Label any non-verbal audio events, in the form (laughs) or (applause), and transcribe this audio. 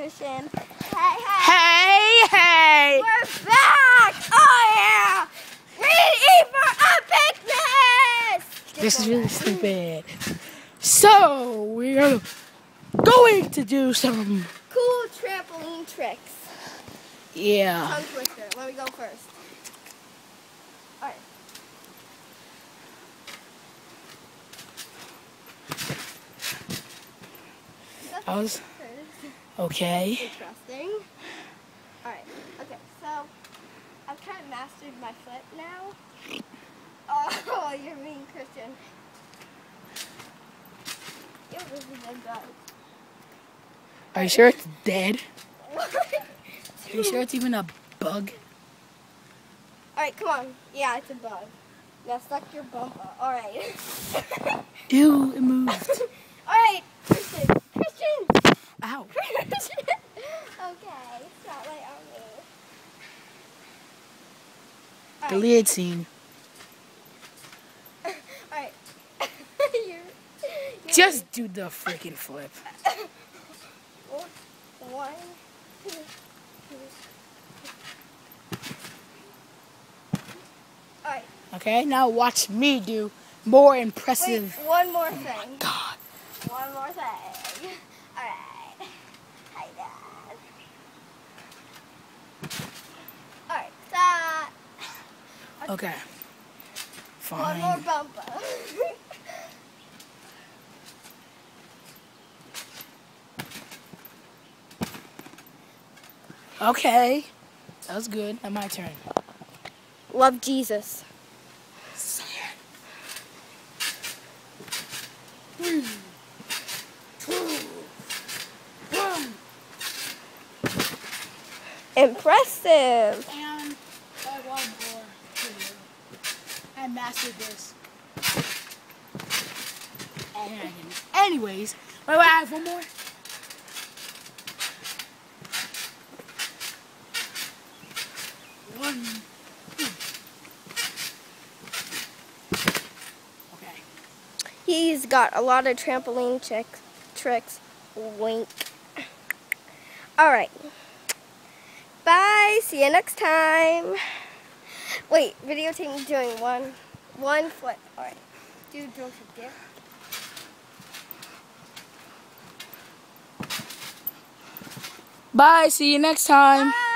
Christian. Hey, hey. Hey, hey! We're back! Oh, yeah! We eat for epicness! This is really stupid. So, we're going to do some, Cool trampoline tricks. yeah. Tongue twister. Let me go first. Alright. I was. Okay. Interesting. Alright, okay, so I've kind of mastered my foot now. Oh, (laughs) you're mean, Christian. This is a gun. Are you sure it's dead? Are you sure it's even a bug? Alright, come on. Yeah, it's a bug. Now suck your bumper. Alright. (laughs) Ew, it moved. Alright, Christian. Christian! Ow. Christian! okay, spotlight on me. (laughs) Alright. Deleted scene. Alright. Just do the freaking flip. One, two. Alright, Okay, now watch me do more wait, impressive. one more thing. Oh God. One more thing. Alright. Hi, Dad. Alright, that. Okay. One more Fine. bumper. Okay. That was good. Now my turn. Love Jesus. Impressive. And I one more. I mastered this. And. Anyways, wait, wait, I have one more. One. Okay. He's got a lot of trampoline tricks. Tricks. Wink. All right. Bye. See you next time. Wait, videotape doing one, one foot. All right. Dude, don't forget. Bye. See you next time. Bye.